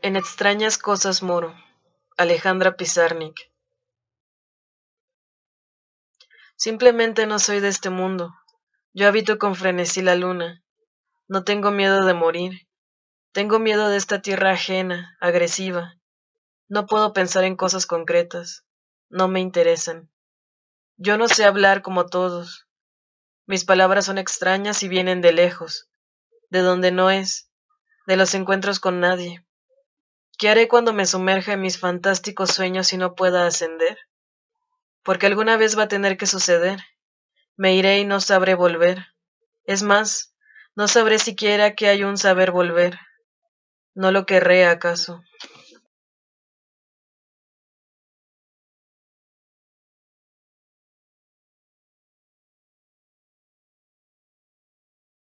En extrañas cosas moro. Alejandra Pizarnik. Simplemente no soy de este mundo. Yo habito con frenesí la luna. No tengo miedo de morir. Tengo miedo de esta tierra ajena, agresiva. No puedo pensar en cosas concretas. No me interesan. Yo no sé hablar como todos. Mis palabras son extrañas y vienen de lejos, de donde no es, de los encuentros con nadie. ¿Qué haré cuando me sumerja en mis fantásticos sueños y no pueda ascender? Porque alguna vez va a tener que suceder. Me iré y no sabré volver. Es más, no sabré siquiera que hay un saber volver. ¿No lo querré acaso?